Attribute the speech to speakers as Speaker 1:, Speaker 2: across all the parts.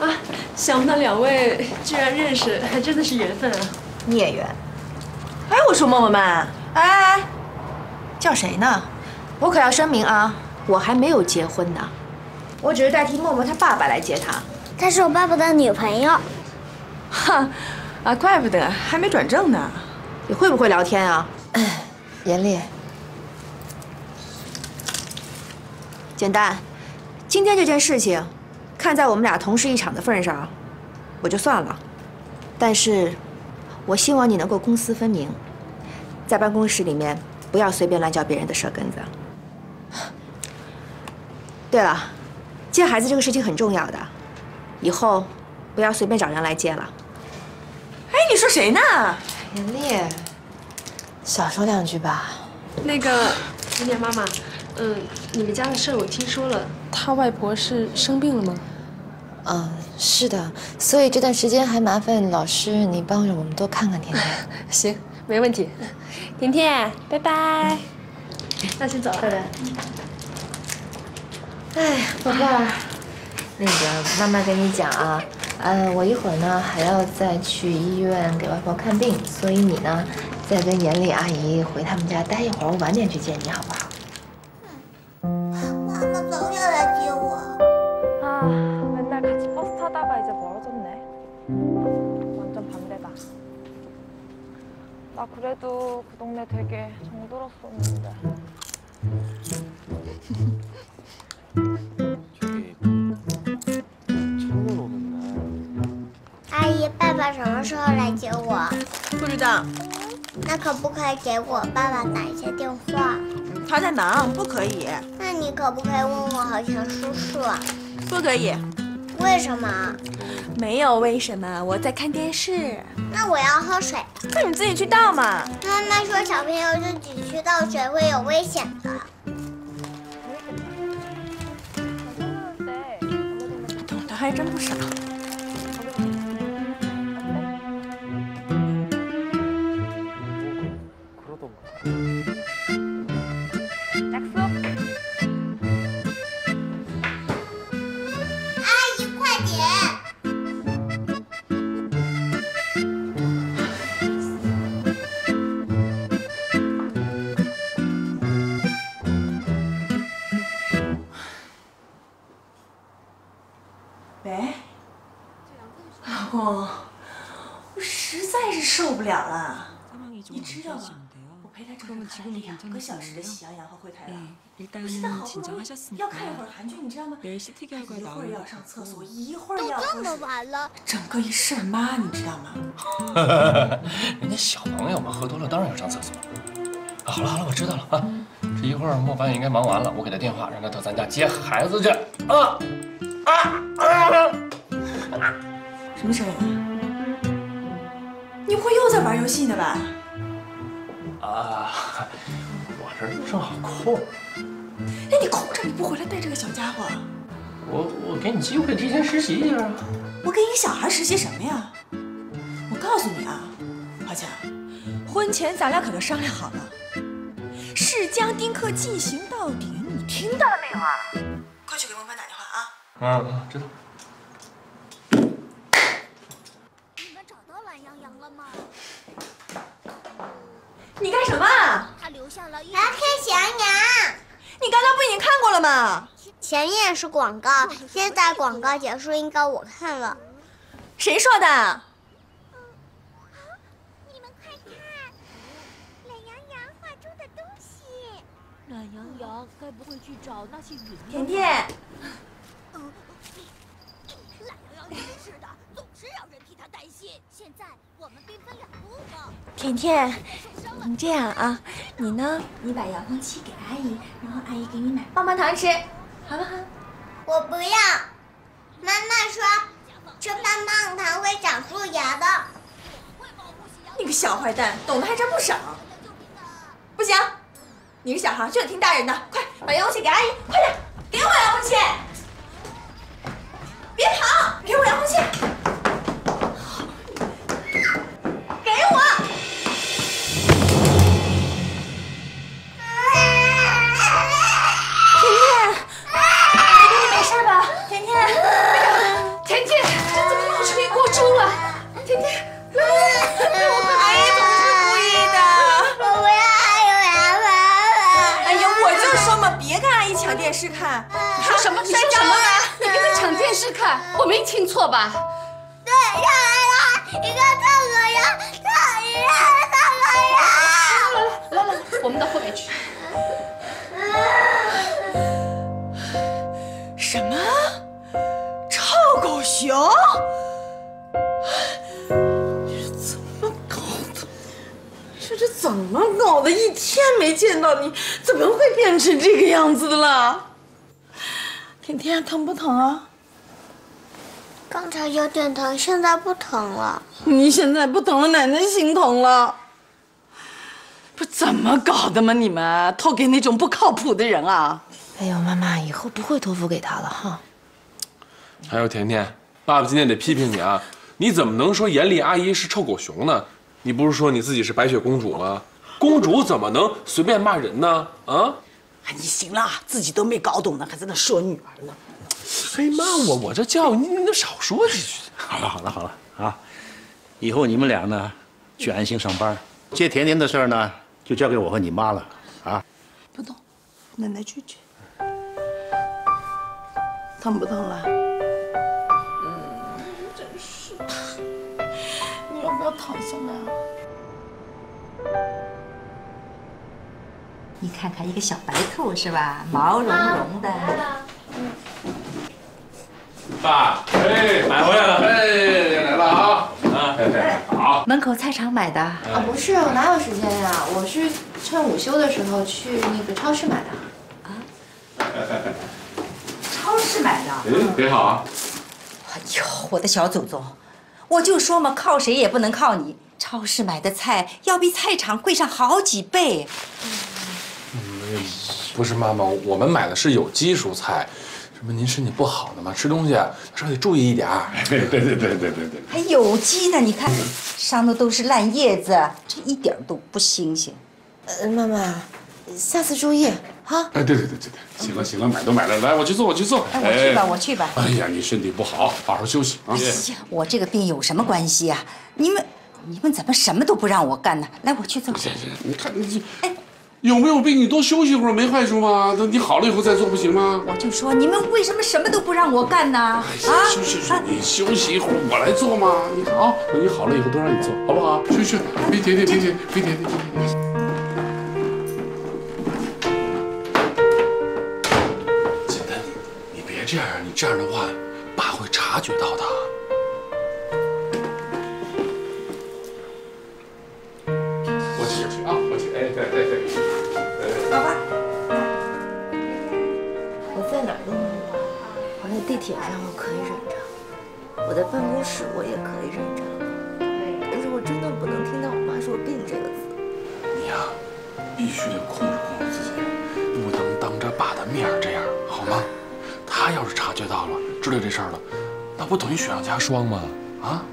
Speaker 1: 啊，想不到两位居然认识，还真的是缘分啊！
Speaker 2: 孽缘。哎，我说默默们，哎，叫谁呢？我可要声明啊，我还没有结婚呢，我只是代替默默他爸爸来接她。
Speaker 3: 她是我爸爸的女朋友。
Speaker 2: 哈，啊，怪不得还没转正呢。你会不会聊天啊？
Speaker 4: 严丽，
Speaker 2: 简单。今天这件事情，看在我们俩同事一场的份上，我就算了。但是，我希望你能够公私分明，在办公室里面不要随便乱嚼别人的舌根子。对了，接孩子这个事情很重要的，以后不要随便找人来接了。哎，你说谁呢？
Speaker 4: 严丽，少说两句吧。
Speaker 1: 那个甜甜妈妈，嗯，你们家的事我听说了，他外婆是生病了吗？
Speaker 4: 嗯，是的，所以这段时间还麻烦老师你帮着我们多看看甜甜。
Speaker 1: 行，没问题。甜甜，拜拜。那先走了，拜拜。
Speaker 4: 哎，宝贝儿，那个妈妈跟你讲啊，呃，我一会儿呢还要再去医院给外婆看病，所以你呢再跟严丽阿姨回他们家待一会儿，我晚点去见你好不好？
Speaker 5: 그래도 그 동네 되게 정들었었는데.
Speaker 6: 저기 창문 오는
Speaker 3: 阿姨，爸爸什么时候来接我？
Speaker 2: 不知道，
Speaker 3: 那可不可以给我爸爸打一下电话？
Speaker 2: 他在忙，不可以，
Speaker 3: 那你可不可以问问豪强叔叔？
Speaker 2: 不可以。
Speaker 3: 为什么？
Speaker 2: 没有为什么？我在看电视。
Speaker 3: 那我要喝水。
Speaker 2: 那你自己去倒嘛。
Speaker 3: 妈妈说小朋友自己去倒水会有危险的。
Speaker 2: 懂的还真不少看两个小时的《喜羊羊和灰太狼》，现在好
Speaker 7: 紧啊，
Speaker 2: 要看一会儿韩剧，你知道吗？一会儿要上厕所，一会儿要……
Speaker 3: 都这么晚了，
Speaker 2: 整个一事儿妈，你知道吗？
Speaker 6: 人家小朋友嘛，喝多了当然要上厕所。好了好了，我知道了啊！这一会儿莫凡也应该忙完了，我给他电话，让他到咱家接孩子去啊！啊啊！
Speaker 2: 什么声音啊？你不会又在玩游戏呢吧？
Speaker 6: 啊，我这儿正好空，
Speaker 2: 哎，你空着你不回来带这个小家伙？
Speaker 6: 我我给你机会提前实习一下啊。
Speaker 2: 我给一个小孩实习什么呀？我告诉你啊，华强，婚前咱俩可都商量好了，是将丁克进行到底，你听到了没有啊？快去给孟凡打电话啊！
Speaker 6: 嗯嗯，知道。
Speaker 3: 你们找到懒羊羊了吗？
Speaker 2: 你干什么？
Speaker 3: 他留下了一。来看喜羊羊。
Speaker 2: 你刚刚不已经看过了吗？
Speaker 3: 前面是广告，现在广告结束，应该我看了。
Speaker 2: 谁说的？
Speaker 3: 你们快看，懒羊羊画出的东西。
Speaker 8: 懒羊羊该不会去找那些云
Speaker 2: 甜甜，
Speaker 8: 懒羊羊真是的，总是让人替他担心。现在我们兵分两路吧。
Speaker 2: 甜甜，你这样啊，你呢？你把遥控器给阿姨，然后阿姨给你买棒棒糖吃，好不好？
Speaker 3: 我不要。妈妈说吃棒棒糖会长蛀牙的。
Speaker 2: 你个小坏蛋，懂得还真不少。不行，你是小孩就得听大人的，快把遥控器给阿姨，快点，给我遥控器！别跑，给我遥控器！
Speaker 9: 视看。
Speaker 1: 你说什么？你说什么？你跟他抢电视看？我没听错吧？
Speaker 3: 对，上来了，一个大鹅呀，大一个大鹅呀。
Speaker 1: 来来来，我们到后面去。
Speaker 2: 什么？臭狗熊？这怎么搞的？这这怎么搞的？一天没见到你，怎么会变成这个样子的了？甜甜疼不疼啊？
Speaker 3: 刚才有点疼，现在不疼了。
Speaker 2: 你现在不疼了，奶奶心疼了。不怎么搞的吗？你们托给那种不靠谱的人啊！
Speaker 9: 哎呦，妈妈，以后不会托付给他了哈。
Speaker 10: 还有甜甜，爸爸今天得批评你啊！你怎么能说严丽阿姨是臭狗熊呢？你不是说你自己是白雪公主吗？公主怎么能随便骂人呢？啊！
Speaker 2: 哎，你行了，自己都没搞懂呢，还在那说女儿呢。
Speaker 10: 非骂我，我这教你，你得少说几句。
Speaker 11: 好了好了好了啊！以后你们俩呢，去安心上班。接甜甜的事儿呢，就交给我和你妈了啊！
Speaker 2: 不动，奶奶拒绝。疼不疼了？嗯，真是的。你要不要躺下来？
Speaker 12: 你看看一个小白兔是吧？毛茸茸的。
Speaker 10: 爸，哎，买回来了，哎，来了啊！啊，好。
Speaker 12: 门口菜场买的。
Speaker 4: 啊，不是，我哪有时间呀？我是趁午休的时候去那个超市买的。
Speaker 12: 超市买的。
Speaker 10: 嗯，挺好啊。
Speaker 12: 哎呦，我的小祖宗，我就说嘛，靠谁也不能靠你。超市买的菜要比菜场贵上好几倍。
Speaker 10: 不是妈妈，我们买的是有机蔬菜。什么？您身体不好的吗，吃东西稍微注意一点。
Speaker 11: 对对对对对对。
Speaker 12: 还有机呢？你看，上头都是烂叶子，这一点都不新鲜。
Speaker 4: 呃，妈妈，下次注意啊。
Speaker 11: 哎，对对对对对，行了行了，买都买了，来，我去做我去做。
Speaker 12: 哎，我去吧，我去吧。
Speaker 11: 哎呀，你身体不好，好好休息啊。
Speaker 12: 哎呀，我这个病有什么关系呀？你们你们怎么什么都不让我干呢？来，我去做。
Speaker 11: 行行，你看你哎。有没有病？你多休息一会儿没坏处吗？等你好了以后再做不行吗？
Speaker 12: 我就说你们为什么什么都不让我干呢？啊！
Speaker 11: 休息休息，你休息一会儿我来做嘛。你看啊，等你好了以后都让你做，好不好？去去，别停停，别停，别停停。简单，你别这样，你这样的话，爸会察觉到的。
Speaker 9: 铁上我可以忍着，我在办公室我也可以忍着，但是我真的不能听到我妈说“病”这个字。
Speaker 11: 你呀，必须得控制控制自己，不能当着爸的面这样，好吗？他要是察觉到了，知道这事儿了，那不等于雪上加霜吗？啊？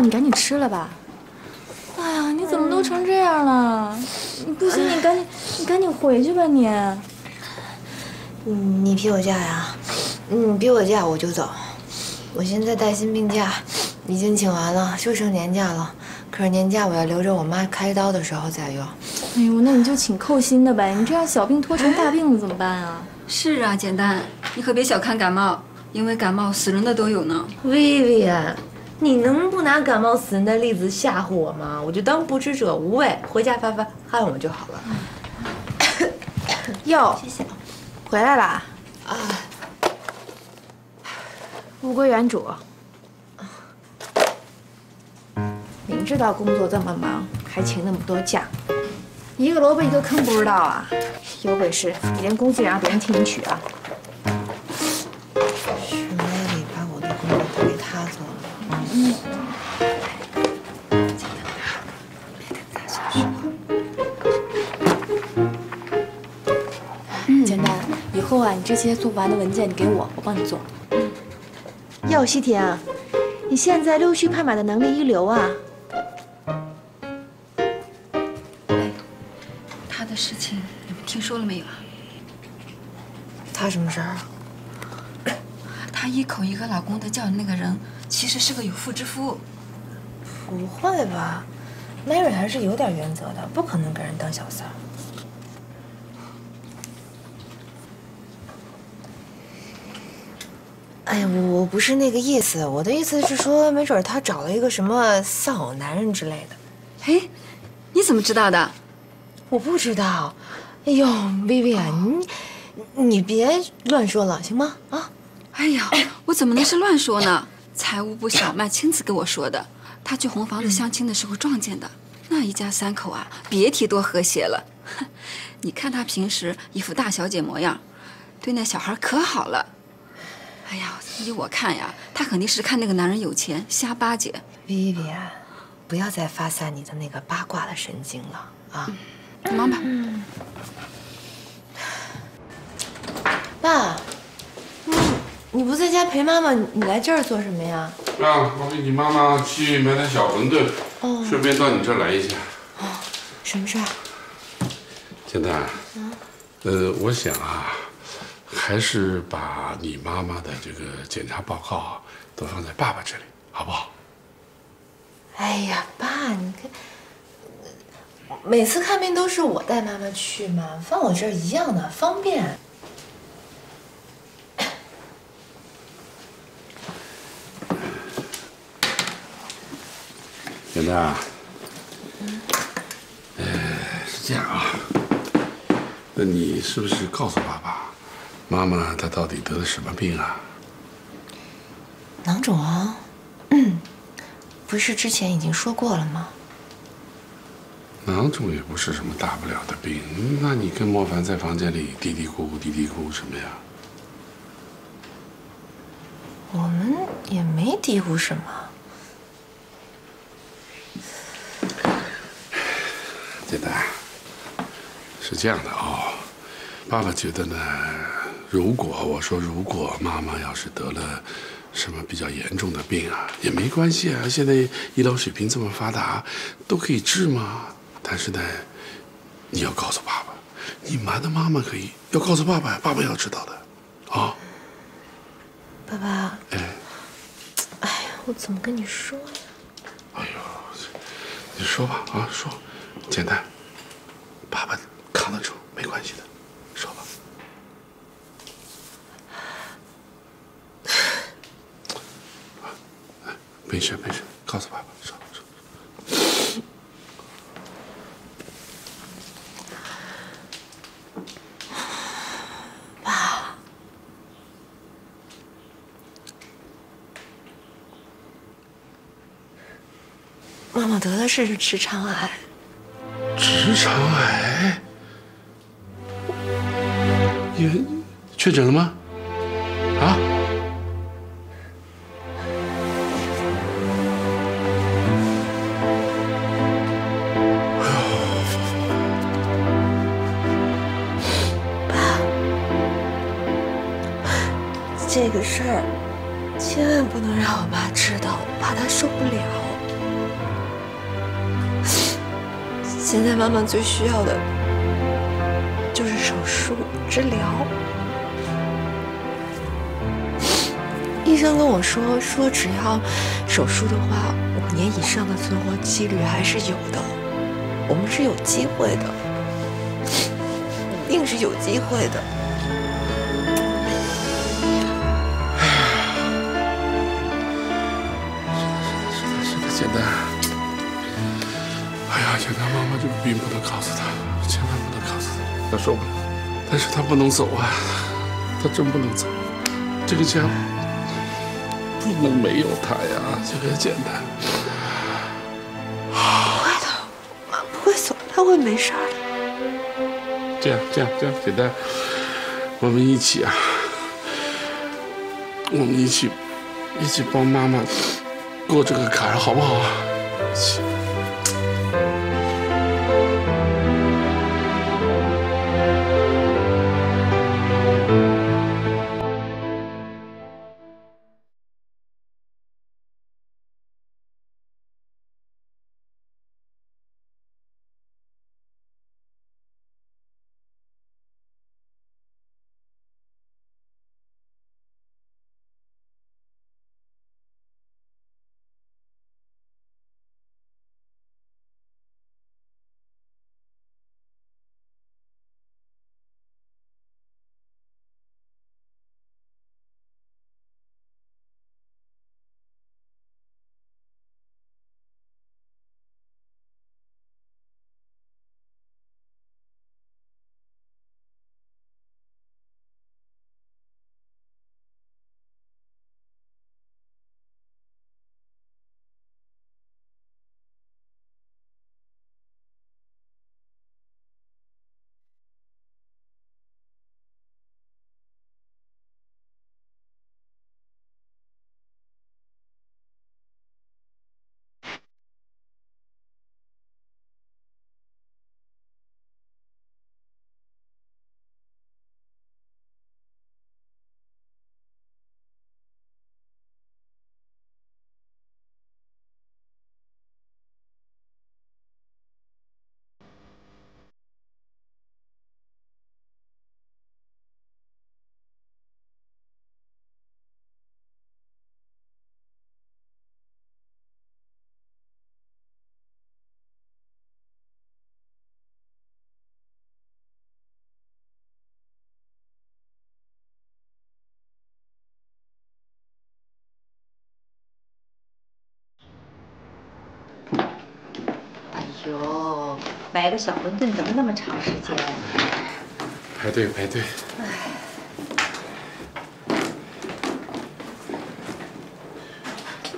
Speaker 9: 你赶紧吃了吧。哎呀，你怎么都成这样了？你不行，你赶紧，你赶紧回去吧你。嗯，你批我假呀？你，批我假我就走。我现在带薪病假已经请完了，就剩年假了。可是年假我要留着我妈开刀的时候再用。
Speaker 13: 哎呦，那你就请扣薪的呗。你这样小病拖成大病了怎么办啊？
Speaker 14: 是啊，简单，你可别小看感冒，因为感冒死人的都有呢。
Speaker 9: 薇薇安，你能不拿感冒死人的例子吓唬我吗？我就当不知者无畏，回家发发汗我就好了。哟，谢谢，回来啦。啊，物归原主。明知道工作这么忙，还请那么多假，一个萝卜一个坑，不知道啊？有本事你连工资也让别人替你取啊！
Speaker 13: 简单，以后啊，你这些做不完的文件你给我，我帮你做。
Speaker 9: 嗯。哟，西婷，你现在溜须拍马的能力一流啊！
Speaker 14: 哎他的事情你们听说了没有啊？
Speaker 9: 他什么事儿啊？
Speaker 14: 她一口一个老公的叫的那个人，其实是个有妇之夫。
Speaker 4: 不会吧？Mary 还是有点原则的，不可能给人当小三儿。哎呀，我我不是那个意思，我的意思是说，没准他找了一个什么丧偶男人之类的。
Speaker 14: 嘿，你怎么知道的？
Speaker 4: 我不知道。哎呦，Vivian，你你别乱说了，行吗？啊！
Speaker 14: 哎呀，我怎么能是乱说呢？财务部小曼亲自跟我说的，她去红房子相亲的时候撞见的。那一家三口啊，别提多和谐了。你看她平时一副大小姐模样，对那小孩可好了。哎呀，依我看呀，她肯定是看那个男人有钱，瞎巴结。
Speaker 4: Vivian，不要再发散你的那个八卦的神经了啊！
Speaker 14: 你忙吧。
Speaker 4: 爸，你你不在家陪妈妈，你来这儿做什么呀？
Speaker 11: 啊，我给你妈妈去买点小馄饨，
Speaker 4: 哦
Speaker 11: 顺便到你这儿来一下。
Speaker 4: 哦什么事儿？
Speaker 11: 简单，呃，我想啊，还是把你妈妈的这个检查报告啊都放在爸爸这里，好不好？
Speaker 4: 哎呀，爸，你看，每次看病都是我带妈妈去嘛，放我这儿一样的，方便。
Speaker 11: 简单，呃，是这样啊，那你是不是告诉爸爸，妈妈她到底得了什么病啊？
Speaker 4: 囊肿啊，嗯，不是之前已经说过了吗？
Speaker 11: 囊肿也不是什么大不了的病，那你跟莫凡在房间里嘀嘀咕咕、嘀嘀咕咕什么呀？
Speaker 4: 我们也没嘀咕什么。
Speaker 11: 简单，是这样的啊、爸爸觉得呢，如果我说如果妈妈要是得了什么比较严重的病啊，也没关系啊，现在医疗水平这么发达，都可以治嘛。但是呢，你要告诉爸爸，你瞒的妈妈可以，要告诉爸爸，爸爸要知道的，啊。
Speaker 4: 爸爸，
Speaker 11: 哎，
Speaker 4: 哎呀，我怎么跟你说呀？
Speaker 11: 你说吧，啊，说，简单，爸爸扛得住，没关系的，说吧。没事没事，告诉爸爸，说说。
Speaker 4: 爸，妈妈得的是直肠癌。
Speaker 11: 确诊了吗？啊？
Speaker 4: 爸这个事儿千万不能让我妈知道，怕她受不了。现在妈妈最需要的就是手术治疗。医生跟我说，说只要手术的话，五年以上的存活几率还是有的，我们是有机会的，一定是有机会的。
Speaker 11: 是的，简单。哎呀，简单，妈妈这个病不能告诉他，千万不能告诉他，他受不了。但是他不能走啊，他真不能走。这个家不能没有他呀，这个简单。
Speaker 4: 不会的，妈不会走，他会没事的。
Speaker 11: 这样，这样，这样，简单，我们一起啊，我们一起，一起帮妈妈过这个坎，好不好啊？一起。
Speaker 12: 买个小馄饨怎么那么长时间？
Speaker 11: 排队排队。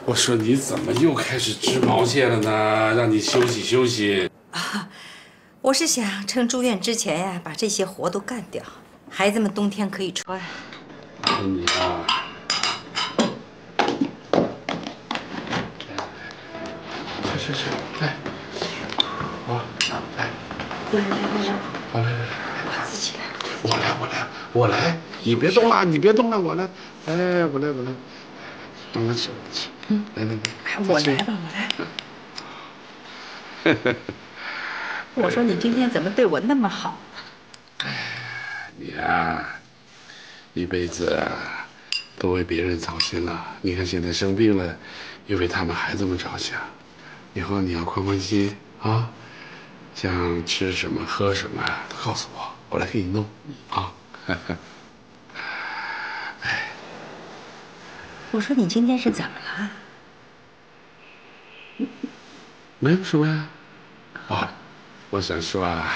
Speaker 11: 我说你怎么又开始织毛线了呢？让你休息休息。
Speaker 12: 啊我是想趁住院之前呀，把这些活都干掉，孩子们冬天可以穿。
Speaker 11: 你啊，去去去，来，我来，
Speaker 12: 来来来来，
Speaker 11: 好来来来，
Speaker 12: 我自己来。
Speaker 11: 我来我来我来，你别动了，你别动了，我来，哎，我来我来，我来去，嗯，来来来，
Speaker 12: 我来吧，我来。我说你今天怎么对我那么好？
Speaker 11: 哎你啊，一辈子啊，都为别人操心了。你看现在生病了，又为他们孩子们着想。以后你要宽宽心啊，想吃什么喝什么，都告诉我，我来给你弄啊。
Speaker 12: 我说你今天是怎么了？
Speaker 11: 没有什么呀。哦，我想说啊，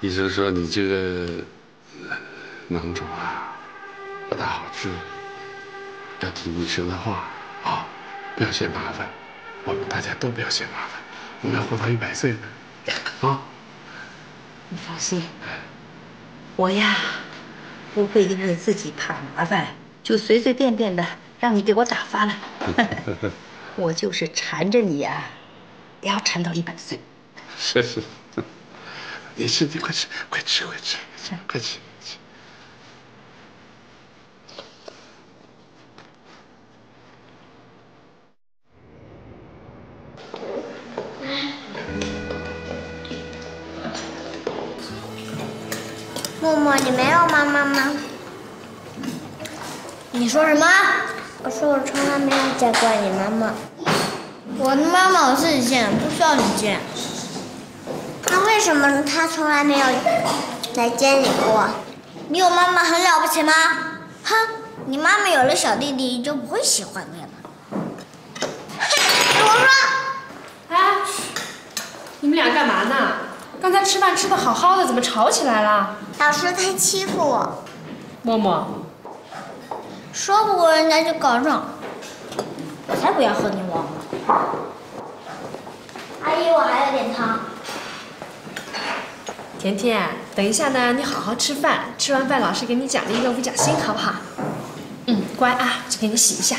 Speaker 11: 医生说你这个囊肿啊不大好治，要听医生的话啊，不要嫌麻烦。我们大家都不要嫌麻烦，我们要活到一百岁呢 啊。
Speaker 12: 你放心，我呀不会因为自己怕麻烦，就随随便便的让你给我打发了。我就是缠着你呀、也要缠到一百岁。
Speaker 11: 是是，你吃你快吃快吃快吃快吃。
Speaker 3: 你说什么？我说我从来没有见过你妈妈。我的妈妈我自己见，不需要你见。那为什么她从来没有来见你过？你有妈妈很了不起吗？哼，你妈妈有了小弟弟就不会喜欢你了。我说，
Speaker 1: 哎，你们俩干嘛呢？刚才吃饭吃的好好的，怎么吵起来了？
Speaker 3: 老师他欺负我，
Speaker 1: 默默，
Speaker 3: 说不过人家就告状，我才不要和你玩呢。阿姨，我还有点汤。
Speaker 1: 甜甜，等一下呢，你好好吃饭，吃完饭老师给你奖励一个五角星，好不好？嗯，乖啊，去给你洗一下。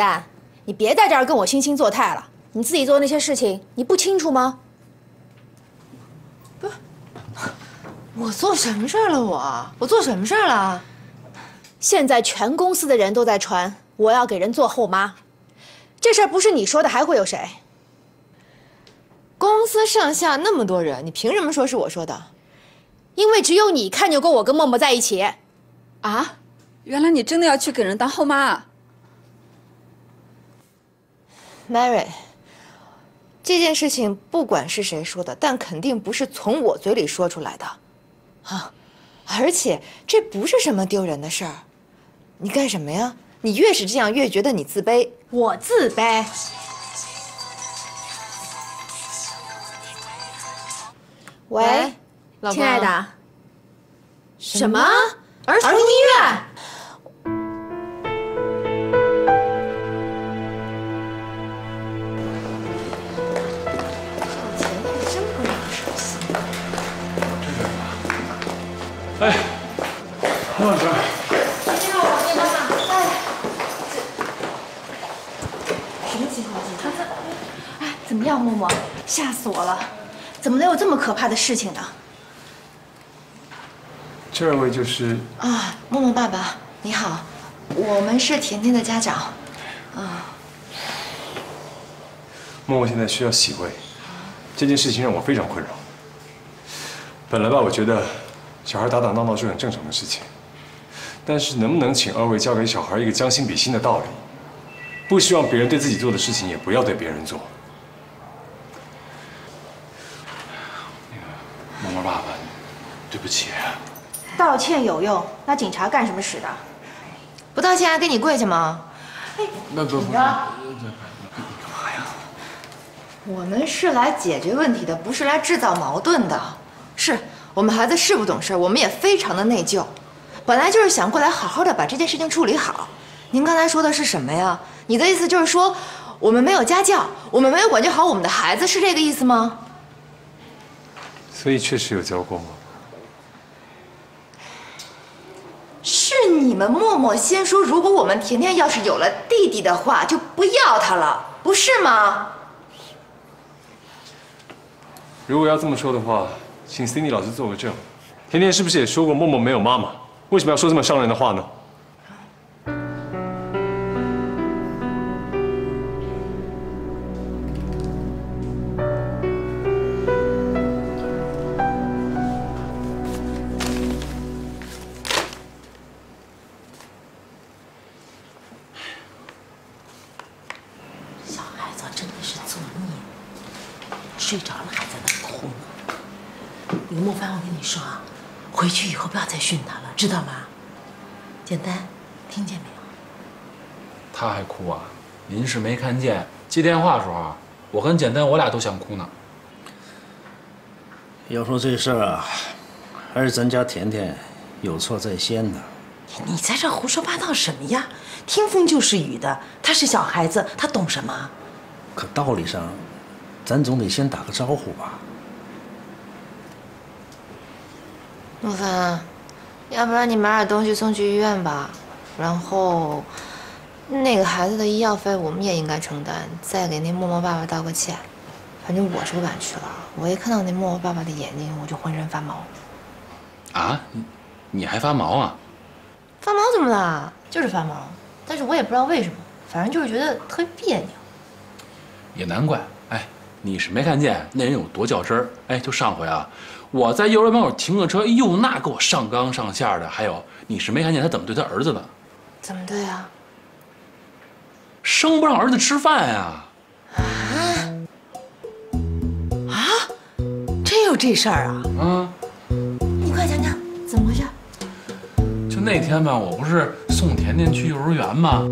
Speaker 9: 简单，你别在这儿跟我惺惺作态了。你自己做那些事情，你不清楚吗？
Speaker 2: 不是我做什么事儿了？我我做什么事儿了？
Speaker 9: 现在全公司的人都在传我要给人做后妈，这事儿不是你说的，还会有谁？
Speaker 2: 公司上下那么多人，你凭什么说是我说的？
Speaker 9: 因为只有你看见过我跟默默在一起。
Speaker 14: 啊，原来你真的要去给人当后妈啊？
Speaker 2: Mary，这件事情不管是谁说的，但肯定不是从我嘴里说出来的，啊！而且这不是什么丢人的事儿。你干什么呀？你越是这样，越觉得你自卑。
Speaker 9: 我自卑？喂，亲爱的。
Speaker 2: 什么
Speaker 9: 儿童医院？
Speaker 11: 孟老师，
Speaker 9: 你好，王妈妈。哎，什么情况？哎，怎么样，默默？吓死我了！怎么能有这么可怕的事情呢？
Speaker 10: 这位就是
Speaker 2: 啊，默默爸爸，你好，我们是甜甜的家长。啊，
Speaker 15: 默默现在需要洗胃，这件事情让我非常困扰。本来吧，我觉得小孩打打闹闹是很正常的事情，但是能不能请二位教给小孩一个将心比心的道理？不希望别人对自己做的事情，也不要对别人做。
Speaker 11: 默默爸爸，对不起。
Speaker 9: 道歉有用？那警察干什么使的？
Speaker 4: 不道歉还给你跪下吗？
Speaker 11: 哎那不不。
Speaker 4: 我们是来解决问题的，不是来制造矛盾的。是我们孩子是不懂事，我们也非常的内疚。本来就是想过来好好的把这件事情处理好。您刚才说的是什么呀？你的意思就是说，我们没有家教，我们没有管教好我们的孩子，是这个意思吗？
Speaker 15: 所以确实有教过吗？
Speaker 4: 是你们默默先说，如果我们甜甜要是有了弟弟的话，就不要他了，不是吗？
Speaker 15: 如果要这么说的话，请 Cindy 老师做个证。甜甜是不是也说过默默没有妈妈？为什么要说这么伤人的话呢？
Speaker 2: 小孩子真的是作孽，睡着了还在那哭呢。李莫凡，我跟你说啊，回去以后不要再训他，知道吗？简单，听见没有？
Speaker 11: 他还哭啊？您是没看见接电话的时候啊，我跟简单我俩都想哭呢。
Speaker 16: 要说这事儿啊，还是咱家甜甜有错在先呢。
Speaker 2: 你在这胡说八道什么呀？听风就是雨的，他是小孩子，他懂什么？
Speaker 16: 可道理上，咱总得先打个招呼吧。
Speaker 4: 陆凡，要不然你买点东西送去医院吧，然后那个孩子的医药费我们也应该承担，再给那默默爸爸道个歉。反正我是不敢去了，我一看到那默默爸爸的眼睛，我就浑身发毛。
Speaker 11: 啊？你你还发毛啊？
Speaker 4: 发毛怎么了？就是发毛，但是我也不知道为什么，反正就是觉得特别别扭。
Speaker 11: 也难怪，哎，你是没看见那人有多较真儿？哎，就上回啊，我在幼儿园门口停个车，哎呦，那给我上纲上线的。还有，你是没看见他怎么对他儿子的？
Speaker 4: 怎么对啊？
Speaker 11: 生不让儿子吃饭呀！
Speaker 2: 啊啊？真有这事儿啊？
Speaker 11: 啊，
Speaker 2: 你快讲讲，怎么回事？
Speaker 11: 就那天吧，我不是送甜甜去幼儿园吗？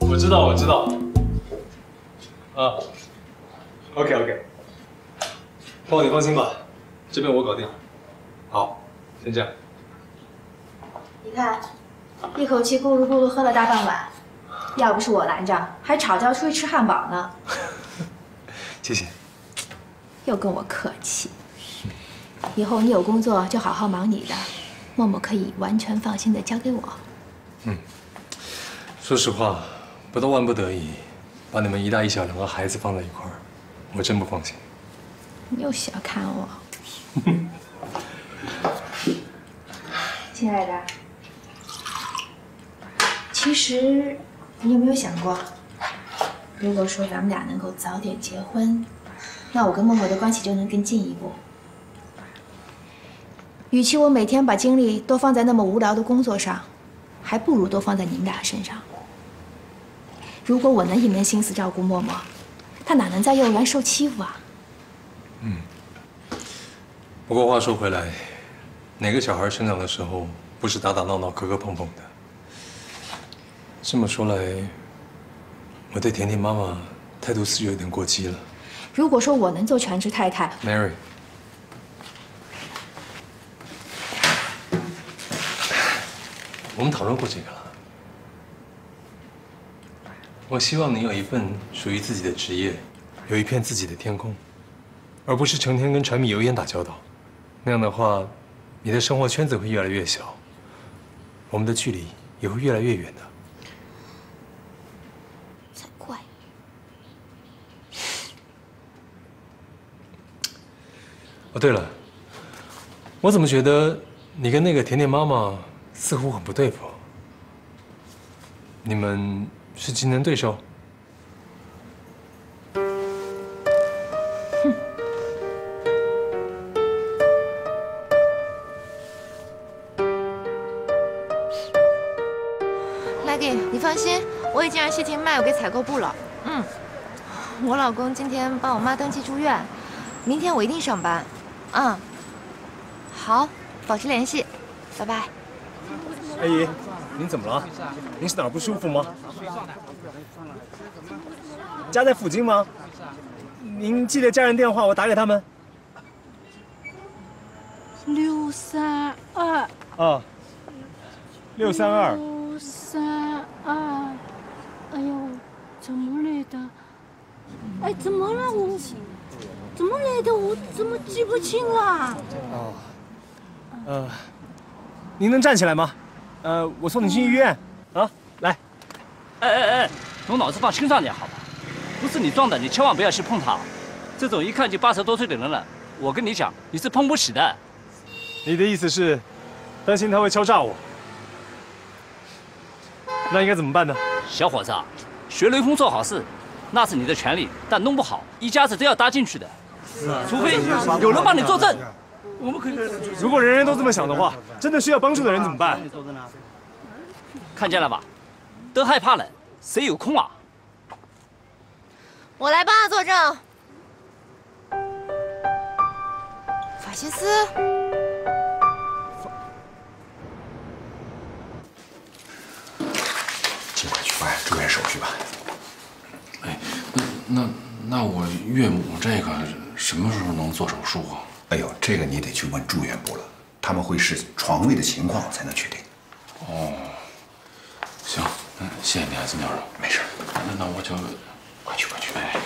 Speaker 15: 我知道，我知道。啊，OK OK，พ่你放心吧，这边我搞定。好，先这样。
Speaker 9: 你看，一口气咕噜咕噜喝了大半碗，要不是我拦着，还吵着要出去吃汉堡呢。
Speaker 15: 谢谢。
Speaker 9: 又跟我客气。以后你有工作就好好忙你的，默默可以完全放心的交给我。
Speaker 15: 嗯，说实话，不到万不得已，把你们一大一小两个孩子放在一块儿，我真不放心。
Speaker 9: 你又小看我，亲爱的。其实，你有没有想过，如果说咱们俩能够早点结婚，那我跟默默的关系就能更进一步。与其我每天把精力都放在那么无聊的工作上，还不如多放在你们俩身上。如果我能一门心思照顾默默，他哪能在幼儿园受欺负啊？
Speaker 15: 嗯。不过话说回来，哪个小孩成长的时候不是打打闹闹、磕磕碰碰的？这么说来，我对甜甜妈妈态度似有点过激了。
Speaker 9: 如果说我能做全职太太
Speaker 15: ，Mary，我们讨论过这个了。我希望你有一份属于自己的职业，有一片自己的天空，而不是成天跟柴米油盐打交道。那样的话，你的生活圈子会越来越小，我们的距离也会越来越远的。
Speaker 9: 才怪！
Speaker 15: 哦，对了，我怎么觉得你跟那个甜甜妈妈似乎很不对付？你们是竞争对手。
Speaker 9: maggie 你放心我已经让谢婷卖我给采购部了。嗯我老公今天帮我妈登记住院明天我一定上班。嗯。好保持联系。拜拜。
Speaker 15: 阿姨。您怎么了？您是哪儿不舒服吗？家在附近吗？您记得家人电话，我打给他们。
Speaker 17: 六三二。
Speaker 15: 啊，六三二。
Speaker 17: 六三二。哎呦，怎么来的？哎，怎么了我？怎么来的？我怎么记不清了？
Speaker 15: 哦。呃，您能站起来吗？呃，我送你去医院。啊，来。
Speaker 18: 哎哎哎，侬脑子放轻上点好吧？不是你撞的，你千万不要去碰他。这种一看就八十多岁的人了，我跟你讲，你是碰不起的。
Speaker 15: 你的意思是，担心他会敲诈我？那应该怎么办呢？
Speaker 18: 小伙子，学雷锋做好事，那是你的权利，但弄不好，一家子都要搭进去的。除非有人帮你作证。我们可以。
Speaker 15: 如果人人都这么想的话，真的需要帮助的人怎么办？
Speaker 18: 看见了吧？都害怕了，谁有空啊？
Speaker 9: 我来帮他作证。法西斯，
Speaker 11: 尽快去办住院手续吧。
Speaker 19: 哎，那那那我岳母这个什么时候能做手术啊？
Speaker 11: 哎呦，这个你得去问住院部了，他们会视床位的情况才能确定。
Speaker 19: 哦，行，嗯，谢谢你啊，金教授。
Speaker 11: 没事，
Speaker 19: 那那我就
Speaker 11: 快去快去。
Speaker 19: 哎。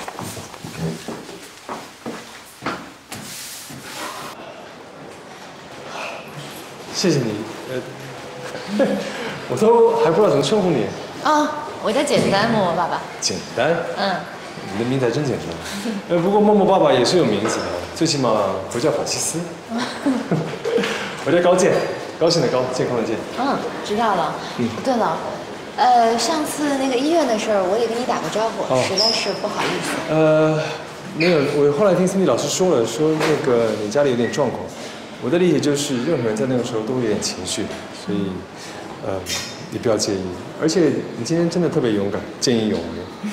Speaker 15: 谢谢你，呃，我都还不知道怎么称呼你。
Speaker 4: 啊，我叫简单，默默爸爸。
Speaker 15: 简单。
Speaker 4: 嗯。
Speaker 15: 你的名字还真简单。呃，不过默默爸爸也是有名字的，最起码不叫法西斯。我叫高健，高兴的高，健康的健。
Speaker 4: 嗯，知道了。嗯。对了，呃，上次那个医院的事儿，我也跟你打过招呼，实在是不好意思。
Speaker 15: 呃，没有，我后来听 Cindy 老师说了，说那个你家里有点状况。我的理解就是，任何人在那个时候都会有点情绪，所以，呃，你不要介意。而且你今天真的特别勇敢，见义勇为，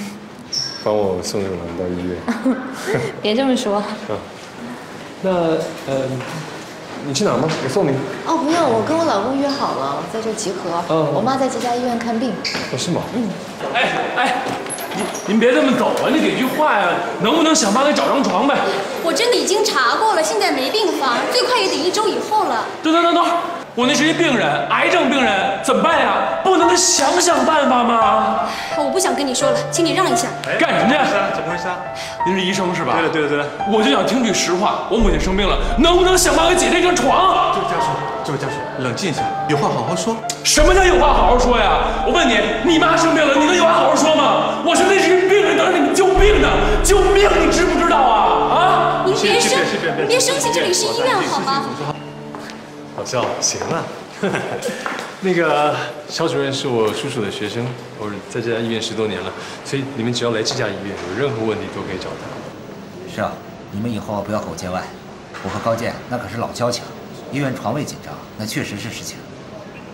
Speaker 15: 帮我送永兰到医院。
Speaker 4: 别这么说。啊，
Speaker 15: 那呃，你去哪吗？我送你。
Speaker 4: 哦，不用，我跟我老公约好了，在这集合。嗯。我妈在这家医院看病。
Speaker 15: 哦，是吗？
Speaker 19: 嗯。哎哎。您您别这么走啊！你给句话呀，能不能想办法找张床呗？
Speaker 20: 我真的已经查过了，现在没病房，最快也得一周以后了。
Speaker 19: 等等等等，我那是一病人，癌症病人，怎么办呀？不能想想办法吗？
Speaker 20: 我不想跟你说了，请你让一下。
Speaker 19: 干什么去？
Speaker 15: 怎么回事？
Speaker 19: 您是医生是吧？
Speaker 15: 对了对了对了，
Speaker 19: 我就想听句实话，我母亲生病了，能不能想办法解这张床？
Speaker 15: 这位家属，这位家属，冷静一下，有话好好说。
Speaker 19: 什么叫有话好好说呀？我问你，你妈生病了，你能有话好好说吗？我现在是病人，等着你们救命呢！救命，你知不知道啊？啊！
Speaker 20: 您别生，别生气，这里是医院，好吗？
Speaker 15: 好笑，行了。那个肖主任是我叔叔的学生，我在这家医院十多年了，所以你们只要来这家医院，有任何问题都可以找他。
Speaker 21: 是啊，你们以后不要和我见外。我和高健那可是老交情，医院床位紧张，那确实是事情。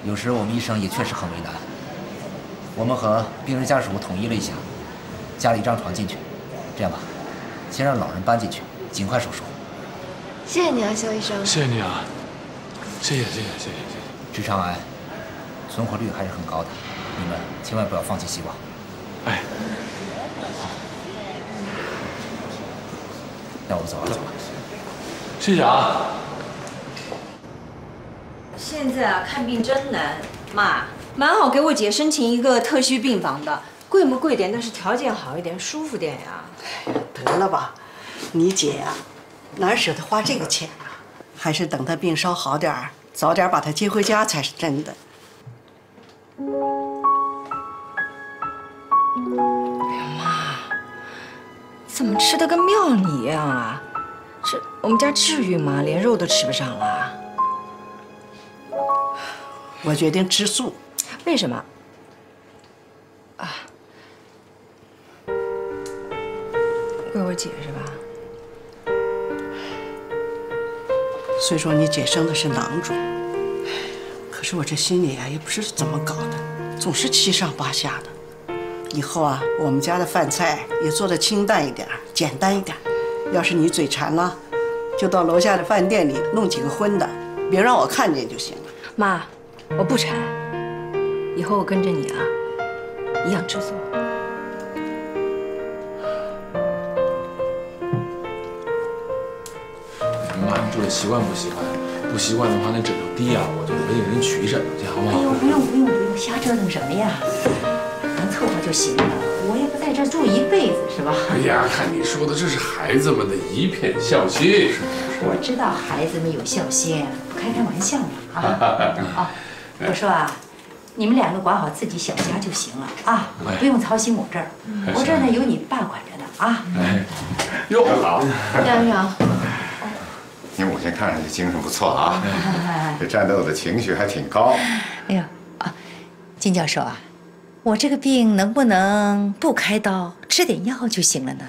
Speaker 21: 有时我们医生也确实很为难。我们和病人家属统一了一下，加了一张床进去。这样吧，先让老人搬进去，尽快手术。
Speaker 4: 谢谢你啊，肖医生。
Speaker 19: 谢谢你啊，谢谢谢谢谢谢谢谢。
Speaker 21: 直肠癌存活率还是很高的，你们千万不要放弃希望。
Speaker 19: 哎，
Speaker 21: 那我们走了，走了。
Speaker 19: 谢谢啊。
Speaker 22: 现在啊，看病真难。妈，蛮好，给我姐申请一个特需病房的，贵不贵点，但是条件好一点，舒服点呀。
Speaker 23: 哎呀，得了吧，你姐呀，哪舍得花这个钱啊？还是等他病稍好点儿。早点把他接回家才是真的。
Speaker 22: 哎呀妈，怎么吃的跟庙里一样啊？这我们家至于吗？连肉都吃不上了。
Speaker 23: 我决定吃素。
Speaker 22: 为什么？啊，为我姐是吧？
Speaker 23: 虽说你姐生的是囊肿，可是我这心里啊也不知怎么搞的，总是七上八下的。以后啊，我们家的饭菜也做的清淡一点，简单一点。要是你嘴馋了，就到楼下的饭店里弄几个荤的，别让我看见就行了。
Speaker 9: 妈，我不馋，以后我跟着你啊，一样知足。
Speaker 10: 妈，你说这习惯不习惯？不习惯的话，那枕头低啊，我就我给人取枕头去，好不好？
Speaker 12: 哎呦，不用不用不用，瞎折腾什么呀？能凑合就行了。我也不在这住一辈子，是吧？
Speaker 10: 哎呀，看你说的，这是孩子们的一片孝心，是？
Speaker 12: 我知道孩子们有孝心，开开玩笑嘛啊 啊！我说啊，你们两个管好自己小家就行了啊，不用操心我这儿。我这儿呢有你爸管着呢啊。
Speaker 10: 哎，哟，
Speaker 24: 好，
Speaker 9: 亮亮，
Speaker 24: 你母亲看上去精神不错啊，这战斗的情绪还挺高。
Speaker 12: 哎呦啊，金教授啊，我这个病能不能不开刀，吃点药就行了呢？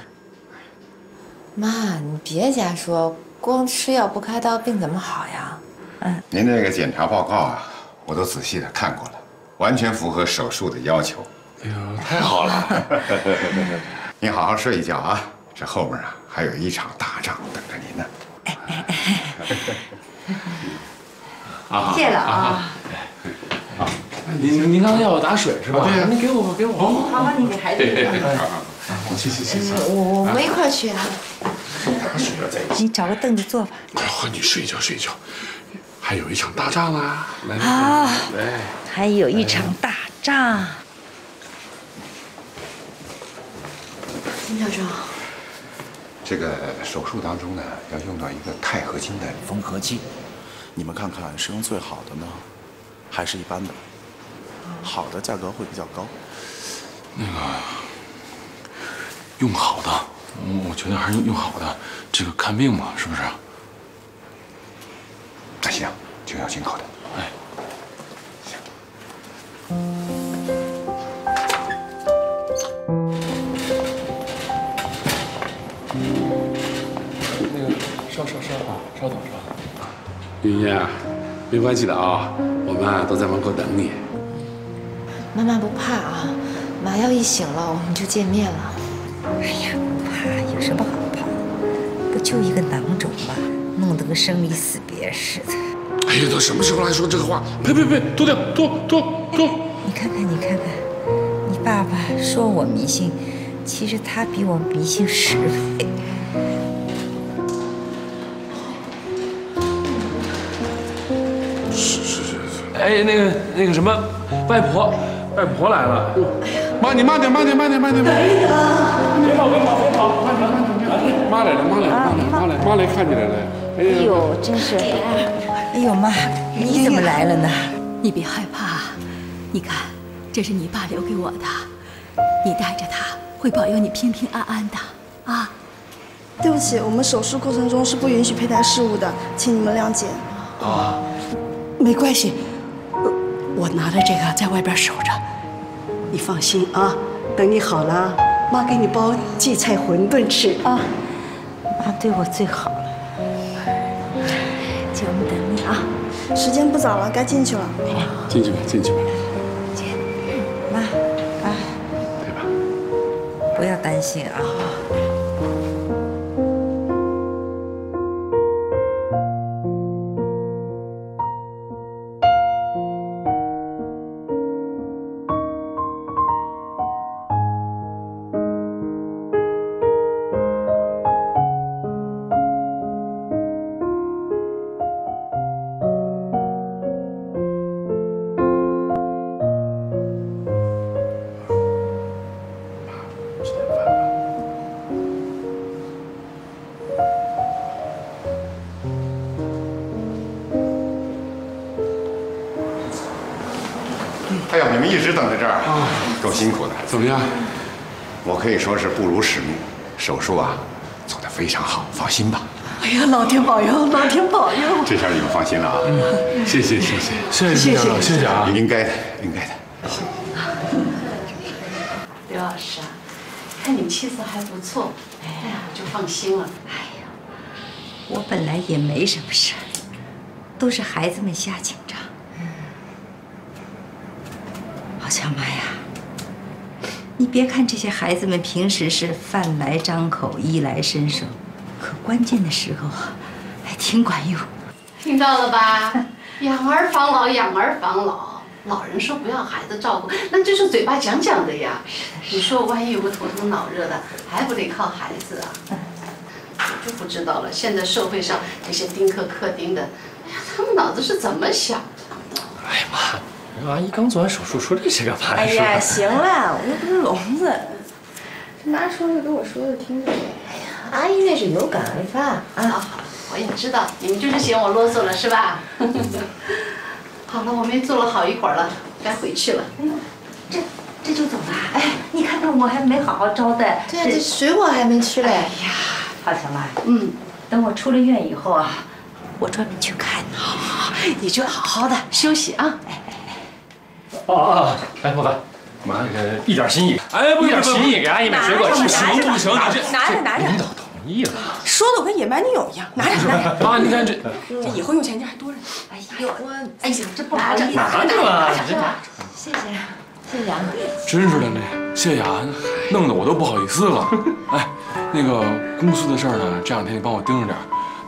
Speaker 4: 妈，你别瞎说，光吃药不开刀，病怎么好呀？
Speaker 12: 嗯，
Speaker 24: 您这个检查报告啊，我都仔细的看过了，完全符合手术的要求。
Speaker 10: 哎呦，太好了！
Speaker 24: 您好好睡一觉啊，这后面啊还有一场大仗等着您呢。
Speaker 10: 啊
Speaker 12: 谢了啊。
Speaker 10: 您您刚才要我打水是吧？
Speaker 24: 对呀
Speaker 10: 您给我吧，给我。
Speaker 12: 好吧，你给孩子。
Speaker 10: 好，谢谢谢谢。
Speaker 4: 我我们一块儿去啊。
Speaker 10: 打水了在一起。
Speaker 12: 你找个凳子坐吧。
Speaker 10: 和你睡一觉睡一觉，还有一场大仗啦！来
Speaker 12: 啊
Speaker 10: 来，
Speaker 12: 还有一场大仗。
Speaker 9: 金教授，
Speaker 24: 这个手术当中呢，要用到一个钛合金的
Speaker 25: 缝合剂，你们看看是用最好的呢，还是一般的？好的价格会比较高。
Speaker 11: 那个用好的，我我觉得还是用用好的，这个看病嘛，是不是？
Speaker 24: 那行，就要进口的。
Speaker 11: 哎，
Speaker 10: 那云云啊，没关系的啊，我们啊都在门口等你。
Speaker 4: 妈妈不怕啊，麻药一醒了，我们就见面了。
Speaker 12: 哎呀，不怕有什么好怕的？不就一个囊肿吗？弄得跟生离死别似的。
Speaker 10: 哎呀，都什么时候还说这个话？呸呸呸，脱掉，脱脱脱！
Speaker 12: 你看看，你看看，你爸爸说我迷信，其实他比我迷信十倍。
Speaker 10: 哎，那个那个什么，外婆，外婆来了。妈，你慢点，慢点，慢点，慢点。别跑，别跑，别跑，慢点，慢点，慢点。妈来了，妈来了，妈来了，妈来看你来了。哎
Speaker 12: 哎呦，真是！哎呦妈，你怎么来了呢？
Speaker 20: 你别害怕，你看，这是你爸留给我的，你带着它，会保佑你平平安安的啊。
Speaker 26: 对不起，我们手术过程中是不允许佩戴饰物的，请你们谅解。
Speaker 23: 啊，没关系，呃我拿着这个在外边守着，你放心啊。等你好了，妈给你包荠菜馄饨吃啊。
Speaker 12: 妈对我最好了。姐，我们等你啊。
Speaker 26: 时间不早了，该进去了。
Speaker 10: 进去吧，进去吧。
Speaker 12: 姐妈啊，
Speaker 10: 对吧？
Speaker 12: 不要担心啊。
Speaker 24: 一直等在这儿啊，够辛苦的。
Speaker 10: 怎么样？
Speaker 24: 我可以说是不辱使命，手术啊，做的非常好，放心吧。
Speaker 23: 哎呀，老天保佑，老天保佑！
Speaker 24: 这下你们放心了啊。
Speaker 10: 嗯，谢谢谢谢
Speaker 23: 谢谢谢谢
Speaker 10: 谢谢啊，
Speaker 24: 应该的应该的。
Speaker 27: 刘老师啊，看你们气色还不错，哎呀，我就放心了。
Speaker 12: 哎呀，我本来也没什么事儿，都是孩子们瞎起。别看这些孩子们平时是饭来张口、衣来伸手，可关键的时候啊，还挺管用。
Speaker 27: 听到了吧？养儿防老，养儿防老。老人说不要孩子照顾，那就是嘴巴讲讲的呀。你说万一有个头疼脑热的，还不得靠孩子啊？我 就不知道了。现在社会上这些丁克克丁的，哎呀，他们脑子是怎么想的？
Speaker 6: 哎呀妈，人阿姨刚做完手术，说这些干嘛呀？
Speaker 2: 哎呀，行了，我又不是聋子，这妈说的跟我说的听着呗。
Speaker 28: 阿姨那是有感而发啊。
Speaker 27: 好，我也知道，你们就是嫌我啰嗦了是吧？好了，我们也坐了好一会儿了，该回去了。
Speaker 12: 这这就走了？哎，你看看我还没好好招待。
Speaker 28: 对啊，这水果还没吃嘞。
Speaker 12: 哎呀，华强妈，嗯，等我出了院以后啊，我专门去看你。
Speaker 27: 好好，你就好好的休息啊。
Speaker 6: 哦哦，哎，莫凡，妈，这个一点心意，
Speaker 19: 哎，不
Speaker 6: 一点心意给阿姨买水果
Speaker 2: 不，
Speaker 6: 行不行？
Speaker 2: 拿着拿着
Speaker 6: 领导同意了。
Speaker 2: 说的我跟野蛮女友一样，拿着拿着。
Speaker 19: 妈，你看这，
Speaker 2: 这以后用钱劲还多着呢。
Speaker 12: 哎呦，我，哎呀，这不好意思，
Speaker 6: 拿着吧，你这
Speaker 12: 谢谢，谢谢啊。
Speaker 10: 真是的呢，谢谢啊，弄得我都不好意思了。哎，那个公司的事呢，这两天你帮我盯着点，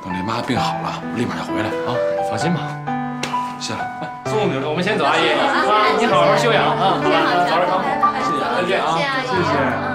Speaker 10: 等这妈病好了，我立马就回来啊。
Speaker 6: 你放心吧。
Speaker 10: 谢了。
Speaker 6: 送你了，我们先走，阿姨。啊，你好好休养啊，好吧，早点康复，谢谢，再见啊，谢谢，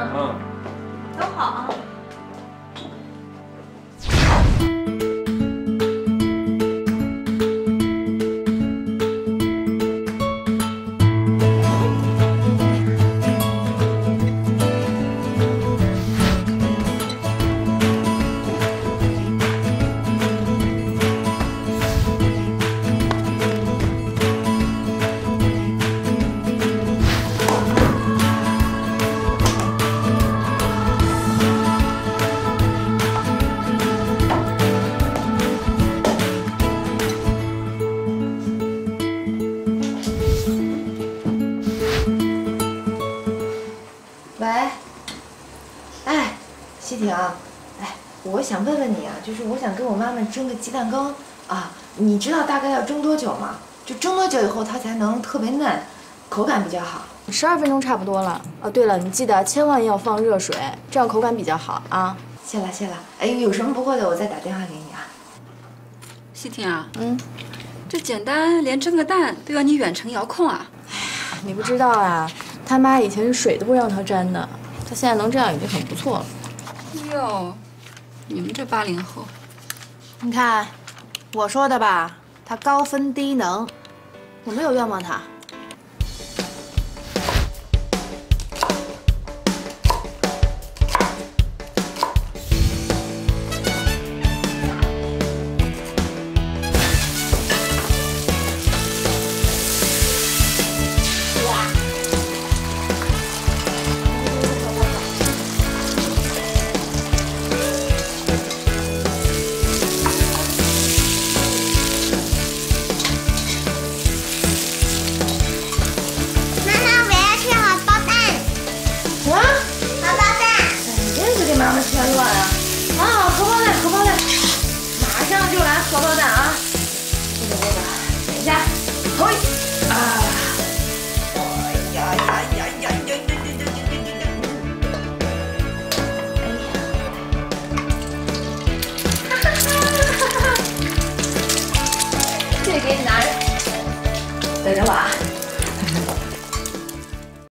Speaker 4: 就是我想跟我妈妈蒸个鸡蛋羹啊，你知道大概要蒸多久吗？就蒸多久以后它才能特别嫩，口感比较好？
Speaker 9: 十二分钟差不多了。哦，对了，你记得千万要放热水，这样口感比较好啊。
Speaker 4: 谢了谢了，哎，有什么不会的我再打电话给你啊。
Speaker 14: 西婷啊，嗯，这简单连蒸个蛋都要你远程遥控啊？
Speaker 9: 你不知道啊，他妈以前是水都不让他沾的，他现在能这样已经很不错了。
Speaker 14: 哟，你们这八零后，
Speaker 29: 你看，我说的吧，他高分低能，我没有冤枉他。